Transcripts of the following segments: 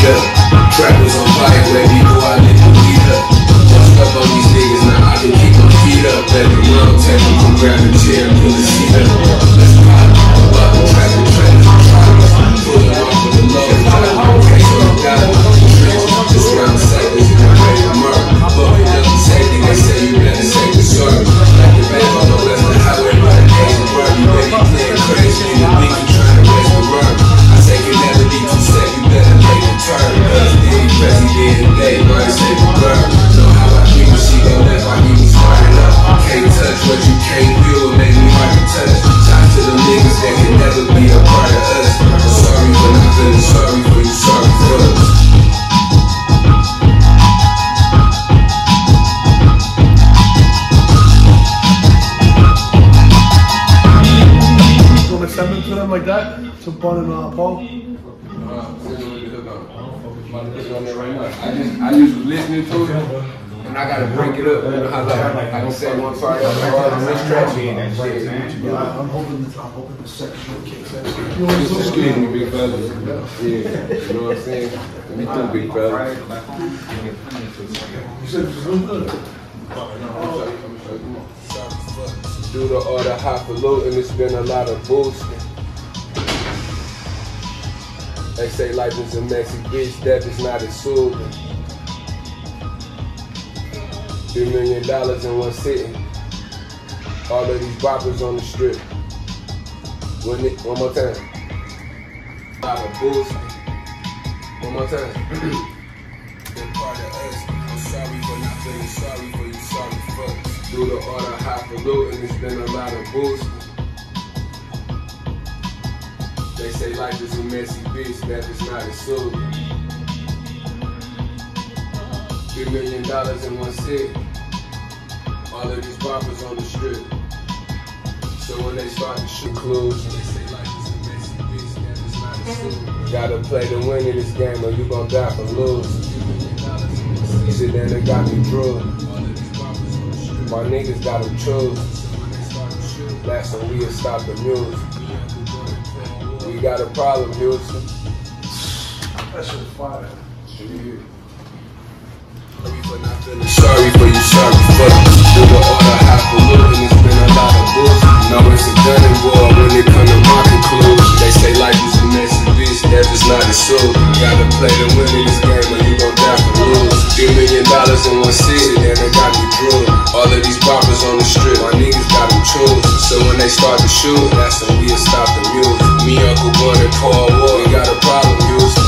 beat up. Trappers on fire, baby, boy, I lit the weed up. Bust up on these niggas, now I can keep my feet up. Let the world take them, grab a chair, pull the seat up. Send them to them like that? To Bun and uh, Paul? I just, I just was listening to it, and I gotta break it up. You know how like, I can say one part of this track being that shit, man. Yeah, I- I'm hoping the I'm hoping the second showcase. that shit. You know Just what I'm excuse saying? me, big fellas. Yeah, you know what I'm saying? Me too, big fellas. You said it was real good. Do the order highfalutin, it's been a lot of boosting. They say life is a messy bitch, death is not as soothing. Three million dollars in one sitting. All of these boppers on the strip. One, one more time. A lot of boosting. One more time. I'm sorry for not feeling sorry for us. Do the highfalutin, it's been a lot of boosting. They say life is a messy bitch, that is not a soothing. Three million dollars in one city. All of these boppers on the strip. So when they start to shoot clues, they say life is a messy bitch, that is not a soothing. Gotta play to win in this game or you gon' die for lose. Shit then they got me drunk. My niggas gotta choose. That's when we'll stop the music. We got a problem, Houston. That shit fire. Sorry for you, sorry for you. Do the order highfalutin, it's been a lot of bullshit. Know it's a gunning war when it come to my conclusion. They say life is a messy bitch, death is not a soul. Gotta play to win in this game or you gon' die for lose. Three million dollars in one city, and So when they start to shoot, that's when we'll stop the music. Me, Uncle Bun, and Paul Wall, we got a problem, Houston.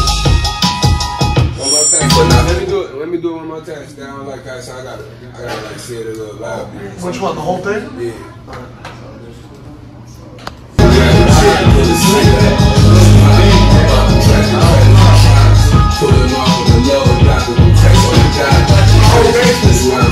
One more time. Let me do it. Let me do it one more time. Stay on like that. So I gotta, I gotta like say it a little loud. Which one? The whole thing? Yeah. Pulling off with the low, got the crazy on the dot. This is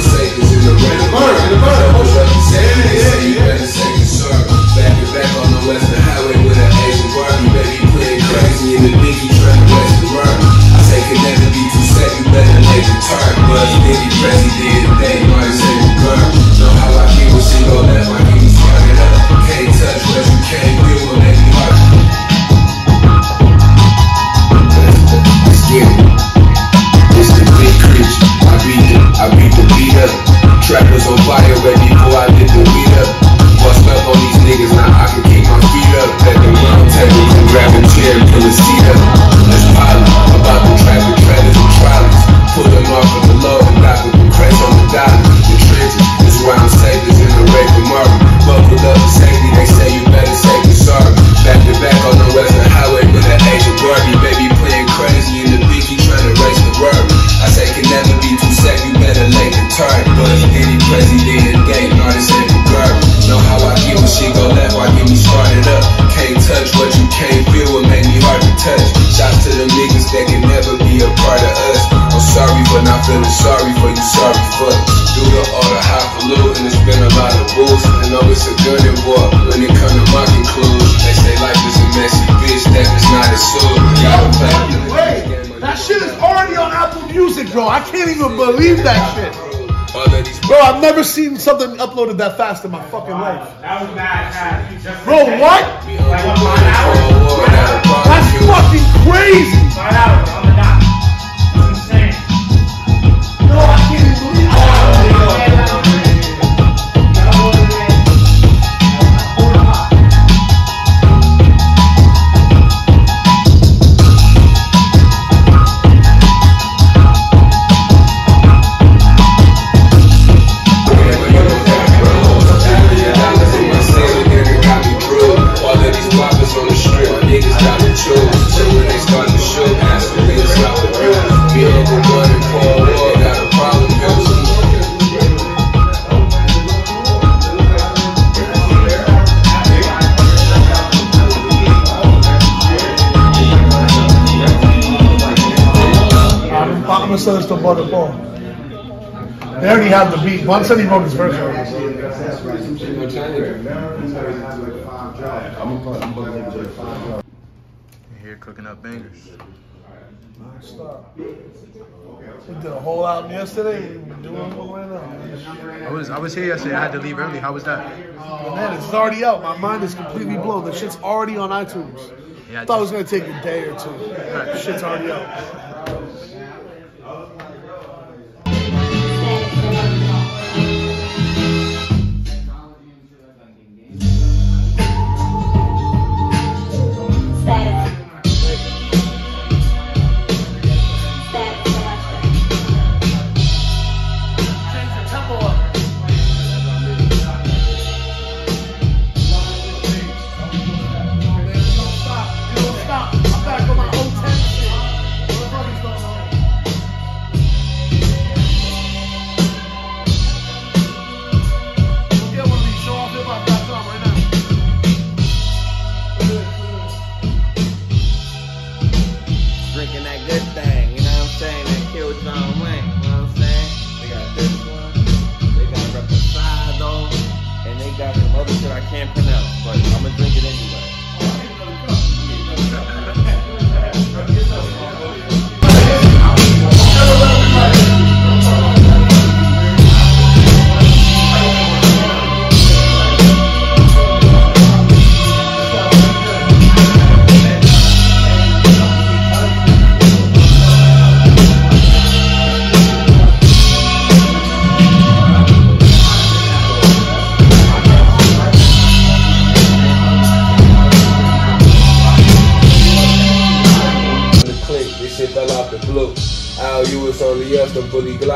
touch what you can't feel, what make me hard to touch. Shots to them niggas that can never be a part of us. I'm sorry for not feeling sorry for you, sorry for Do the order highfalutin, it's been a lot of bulls. And know it's a gunning war when it come to my conclusion. They say life is a messy bitch, that is not a soul. Gotta play. Wait, that shit is already on Apple Music, bro. I can't even believe that shit. All of these Bro, I've never seen something uploaded that fast in my fucking life. That was bad, bad. Bro, what? Like on five hours. That's fucking crazy. This to Butter Ball. They already have the beat. Bun said he wrote his verse already. Here cooking up bangers. Stop. We did a whole album yesterday. Doing one right now. I was I was here yesterday. I had to leave early. How was that? But man, it's already out. My mind is completely blown. The shit's already on iTunes. Yeah, I thought it was gonna take a day or two. The shit's already out.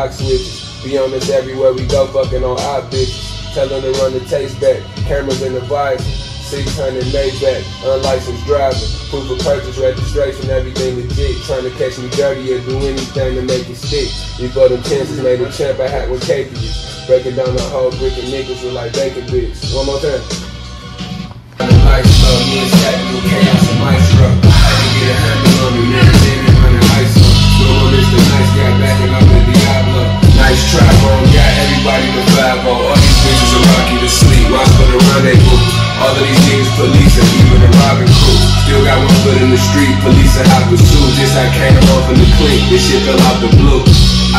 The Glock switches. Be on this everywhere we go, fucking on our bitches. Tell them to run the taste back, cameras in the visor. 600 Maybach, unlicensed driver. Proof of purchase, registration, everything legit. Trying to catch me dirty or do anything to make it stick. Before them chances made a champ, I had with KPs. Breaking down the whole brick and niggas with like bacon bits. One more time. Slow, me and new chaos and maestro. Had to get a handle on me, man, I came off in the click, this shit fell out the blue.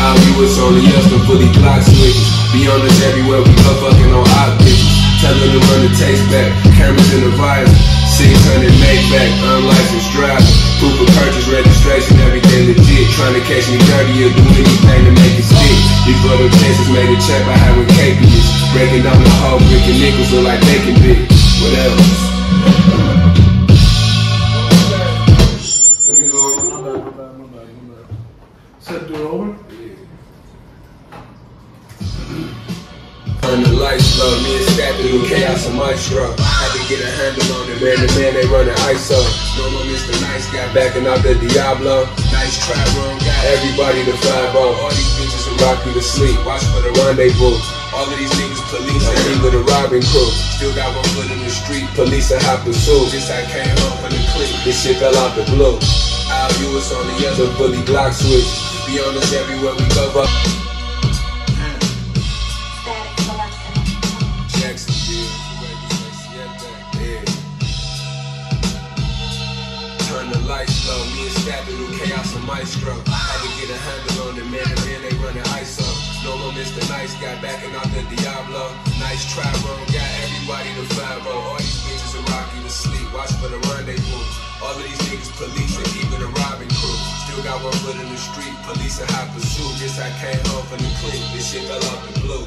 All you was only us, the fully block switches. Be on this everywhere we go, fucking on our bitches. Tell them to run the taste back, cameras in the visor. 600 Maybach, unlicensed driver. Proof of purchase, registration, everything legit. Trying to catch me dirty or do anything to make it stick. Before the chances made a check by having capious. Breaking down the whole brick and nickels look like bacon bits. What else? Do it over? Turn the lights low, me and Stack through chaos and maestro. Had to get a handle on it, man. The man they running ISO. No more Mr. Nice guy backing out the Diablo. Nice try, wrong guy. Everybody to five on. All these bitches are rocky to sleep. Watch for the rendezvous. All of these niggas police and with a robbing crew. Still got one foot in the street. Police and hot pursuit. Just I came home from the clique. This shit fell out the blue. You was on the other bully block switch. Be on us everywhere we go. Yeah. Turn the lights low, me and Stabbing chaos and maestro. Had to get a handle on it, man, and then they running ISO. No more Mr. Nice guy backing out the Diablo. Nice try, wrong got everybody to 5 All these bitches are rocky to sleep, watch for the rendezvous. All of these niggas police and robbing crew. One foot in the street, police and hot pursuit. Just I came home from the clique, this shit fell off the blue.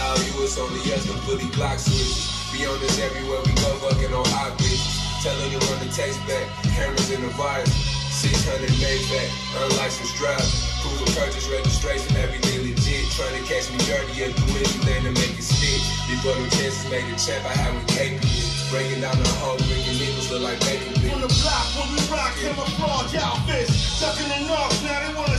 All you was only us, the fully block switches. Be on this everywhere we go, fucking on our bitches. Tell her to run the taste back, cameras in the visor. 600 Maybach, unlicensed driver. Of purchase, registration, everything legit. Trying to catch me dirty or do anything to make it stick. Before the chances made a champ, I had with KPs. Breaking down the whole bringing niggas look like bacon On the block when we rock camouflage outfits. Stuck in the north, now they wanna